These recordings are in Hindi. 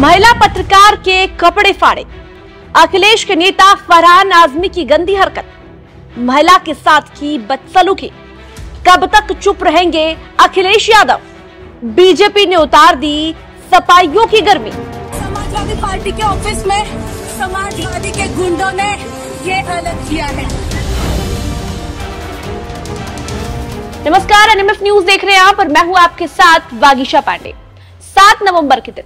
महिला पत्रकार के कपड़े फाड़े। अखिलेश के नेता फरहान आजमी की गंदी हरकत। महिला के साथ की बदसलूकी। कब तक चुप रहेंगे अखिलेश यादव? बीजेपी ने उतार दी सपाइयों की गर्मी। समाजवादी पार्टी के ऑफ़िस में समाजवादी के गुंडों ने ये गलत किया है। नमस्कार एनएमएफ न्यूज़ देख रहे हैं आप और मैं हूँ आपके साथ वागीशा पांडे। सात नवंबर के दिन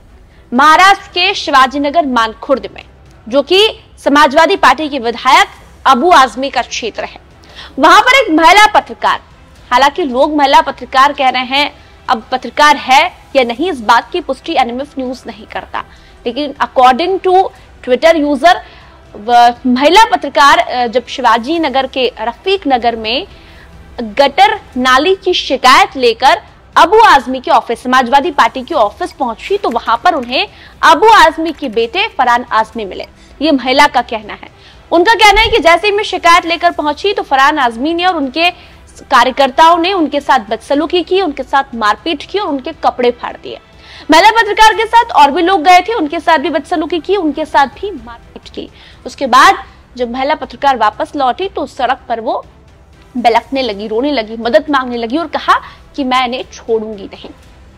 महाराष्ट्र के शिवाजीनगर मानखुर्द में, जो कि समाजवादी पार्टी के विधायक अबू आजमी का क्षेत्र है। वहाँ पर एक महिला पत्रकार, हालाँकि लोग महिला पत्रकार कह रहे हैं, अब पत्रकार है या नहीं, इस बात की पुष्टि एनएमएफ न्यूज़ नहीं करता। लेकिन अकॉर्डिंग टू ट्विटर यूज़र महिला पत्रकार जब शिवाजी नगर के रफीक नगर में गटर नाली की शिकायत लेकर अबू आजमी के ऑफ़िस, समाजवादी पार्टी के ऑफ़िस पहुँची तो वहाँ पर उन्हें अबू आजमी के बेटे फरहान आजमी मिले। ये महिला का कहना है। उनका कहना है कि जैसे ही मैं शिकायत लेकर पहुँची तो फरहान आजमी ने और उनके कार्यकर्ताओं ने उनके साथ बदसलूकी की, उनके साथ मारपीट की और उनके कपड़े फाड़ दिए। महिला पत्रकार के साथ और भी लोग गए थे, उनके साथ भी बदसलूकी की, उनके साथ भी मारपीट की। उसके बाद जब महिला पत्रकार वापस लौटी तो सड़क पर वो बलकने लगी, रोने लगी, मदद मांगने लगी और कहा कि मैं इन्हें छोड़ूँगी नहीं।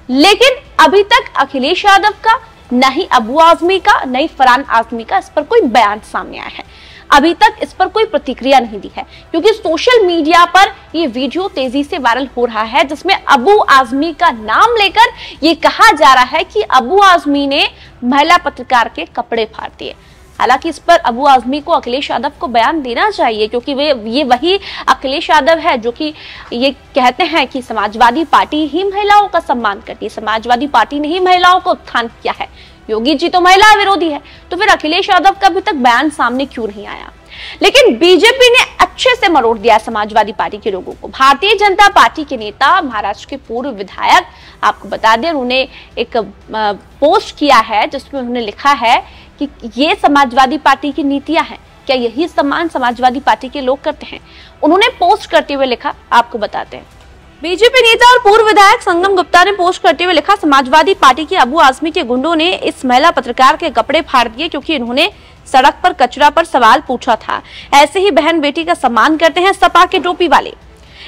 लेकिन अभी तक अखिलेश यादव का, न ही अबू आजमी का, न ही फरहान आजमी का इस पर कोई बयान सामने आया है। अभी तक इस पर कोई प्रतिक्रिया नहीं दी है, क्योंकि सोशल मीडिया पर ये वीडियो तेज़ी से वायरल हो रहा है, जिसमें अबू आजमी का नाम लेकर ये कहा जा रहा है कि अबू आजमी ने महिला पत्रकार के कपड़े फाड़ दिए। हालाँकि इस पर अबू आजमी को अखिलेश यादव को बयान देना चाहिए, क्योंकि वे, ये वही अखिलेश यादव है जो कि ये कहते हैं कि समाजवादी पार्टी ही महिलाओं का सम्मान करती है। समाजवादी पार्टी ने ही महिलाओं को उत्थान किया है। योगी जी तो महिला विरोधी है तो फिर अखिलेश यादव का अभी तक बयान सामने क्यों नहीं आया? लेकिन बीजेपी ने अच्छे से मरोड़ दिया समाजवादी पार्टी के लोगों को। भारतीय जनता पार्टी के नेता, महाराष्ट्र के पूर्व विधायक, आपको बता दें, उन्होंने एक पोस्ट किया है, जिसमें उन्होंने लिखा है कि ये समाजवादी पार्टी की नीतियाँ हैं। क्या यही सम्मान समाजवादी पार्टी के लोग करते हैं? उन्होंने पोस्ट करते हुए लिखा, आपको बताते हैं। बीजेपी नेता और पूर्व विधायक संगम गुप्ता ने पोस्ट करते हुए लिखा, समाजवादी पार्टी के अबू आजमी के गुंडों ने इस महिला पत्रकार के कपड़े फाड़ दिए क्योंकि इन्होंने सड़क पर कचरा पर सवाल पूछा था। ऐसे ही बहन बेटी का सम्मान करते हैं सपा के टोपी वाले।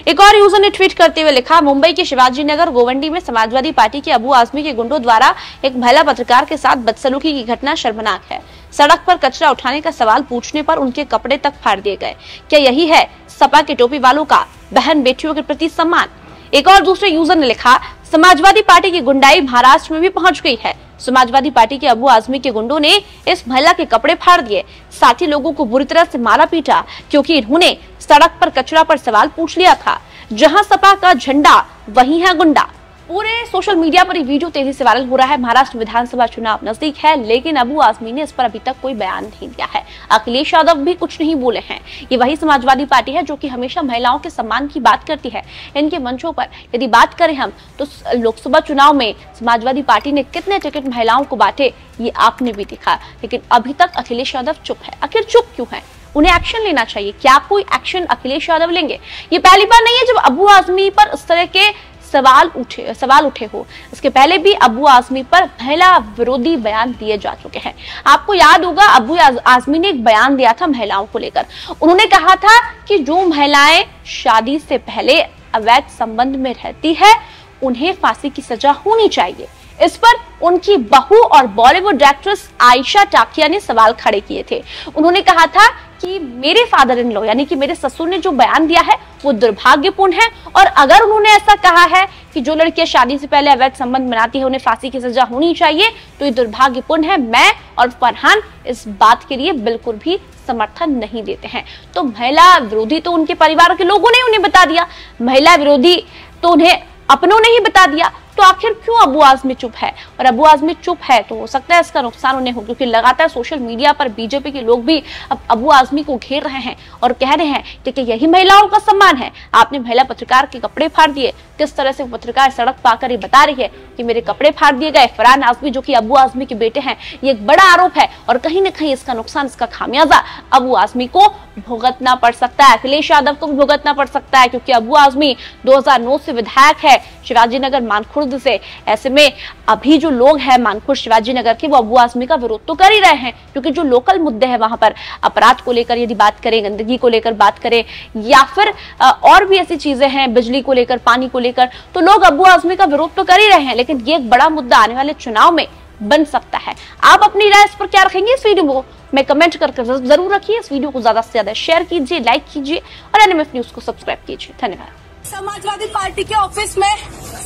एक और यूज़र ने ट्वीट करते हुए लिखा, मुंबई के शिवाजी नगर, गोवंडी में समाजवादी पार्टी के अबू आजमी के गुंडों द्वारा एक महिला पत्रकार के साथ बदसलूकी की घटना शर्मनाक है। सड़क पर कचरा उठाने का सवाल पूछने पर उनके कपड़े तक फाड़ दिए गए। क्या यही है सपा के टोपी वालों का बहन बेटियों के प्रति सम्मान? एक और दूसरे यूज़र ने लिखा, समाजवादी पार्टी की गुंडाई महाराष्ट्र में भी पहुँच गई है। समाजवादी पार्टी के अबू आजमी के गुंडों ने इस महिला के कपड़े फाड़ दिए। साथ ही लोगों को बुरी तरह से मारा पीटा, क्योंकि इन्होंने सड़क पर कचरा पर सवाल पूछ लिया था। जहाँ सपा का झंडा, वहीं है गुंडा। पूरे सोशल मीडिया पर ये वीडियो तेज़ी से वायरल हो रहा है। महाराष्ट्र विधानसभा चुनाव नज़दीक है, लेकिन अबू आजमी ने इस पर अभी तक कोई बयान नहीं दिया है। अखिलेश यादव भी कुछ नहीं बोले हैं। ये वही समाजवादी पार्टी है जो कि हमेशा महिलाओं के सम्मान की बात करती है। इनके मंचों पर यदि बात करें हम तो लोकसभा चुनाव में समाजवादी पार्टी ने कितने टिकट महिलाओं को बांटे, ये आपने भी देखा। लेकिन अभी तक अखिलेश यादव चुप है। आखिर चुप क्यों है? उन्हें एक्शन लेना चाहिए। क्या कोई एक्शन अखिलेश यादव लेंगे? ये पहली बार नहीं है जब अबू आजमी पर इस तरह के सवाल उठे सवाल उठे हो। इसके पहले भी अबू आजमी पर महिला विरोधी बयान दिए जा चुके हैं। आपको याद होगा, अबू आजमी ने एक बयान दिया था महिलाओं को लेकर। उन्होंने कहा था कि जो महिलाएँ शादी से पहले अवैध संबंध में रहती है, उन्हें फांसी की सजा होनी चाहिए। इस पर उनकी बहू और बॉलीवुड एक्ट्रेस आयशा टाकिया ने सवाल खड़े किए थे। उन्होंने कहा था कि मेरे फादर इन लॉ यानी कि मेरे ससुर ने जो बयान दिया है, वो दुर्भाग्यपूर्ण है। और अगर उन्होंने ऐसा कहा है कि जो लड़कियाँ शादी से पहले अवैध संबंध बनाती है, उन्हें फांसी की सजा होनी चाहिए तो ये दुर्भाग्यपूर्ण है। मैं और फरहान इस बात के लिए बिल्कुल भी समर्थन नहीं देते हैं। तो महिला विरोधी तो उनके परिवार के लोगों ने उन्हें बता दिया। महिला विरोधी तो उन्हें अपनों ने ही बता दिया। तो आखिर क्यों अबू आजमी चुप है? और अबू आजमी चुप है तो हो सकता है इसका नुकसान उन्हें हो क्योंकि लगातार सोशल मीडिया पर बीजेपी के लोग भी अब अबू आजमी को घेर रहे हैं और कह रहे हैं कि, यही महिलाओं का सम्मान है। आपने महिला पत्रकार के कपड़े फाड़ दिए। किस तरह से पत्रकार सड़क पाकर ये बता रही है कि मेरे कपड़े फाड़ दिए गए? फरहान आजमी जो कि अबू आजमी के बेटे हैं ये एक बड़ा आरोप है और कहीं ना कहीं इसका नुकसान इसका खामियाजा अबू आजमी को भुगतना पड़ सकता है। अखिलेश यादव को भी भुगतना पड़ सकता है क्योंकि अबू आजमी 2009 से विधायक है। शिवाजी नगर मानखुर्द खुद से। ऐसे में अभी जो लोग हैं मानपुर शिवाजी नगर के, वो अबू आजमी का विरोध तो कर ही रहे हैं, क्योंकि जो लोकल मुद्दे हैं वहाँ पर, अपराध को लेकर यदि बात करें, गंदगी को लेकर बात करें, या फिर और भी ऐसी चीज़ें हैं, बिजली को लेकर, पानी को लेकर तो लोग अबू आजमी का विरोध तो कर ही रहे हैं, लेकिन ये एक बड़ा मुद्दा आने वाले चुनाव में बन सकता है। आप अपनी राय इस पर क्या रखेंगे इस वीडियो को? मैं कमेंट करके ज़रूर रखिए, इस वीडियो को ज़्यादा से ज़्यादा शेयर कीजिए लाइक कीजिए, और एनएमएफ न्यूज़ को सब्सक्राइब कीजिए। धन्यवाद। समाजवादी पार्टी के ऑफ़िस में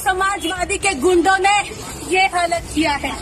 समाजवादी के गुंडों ने ये हालत किया है।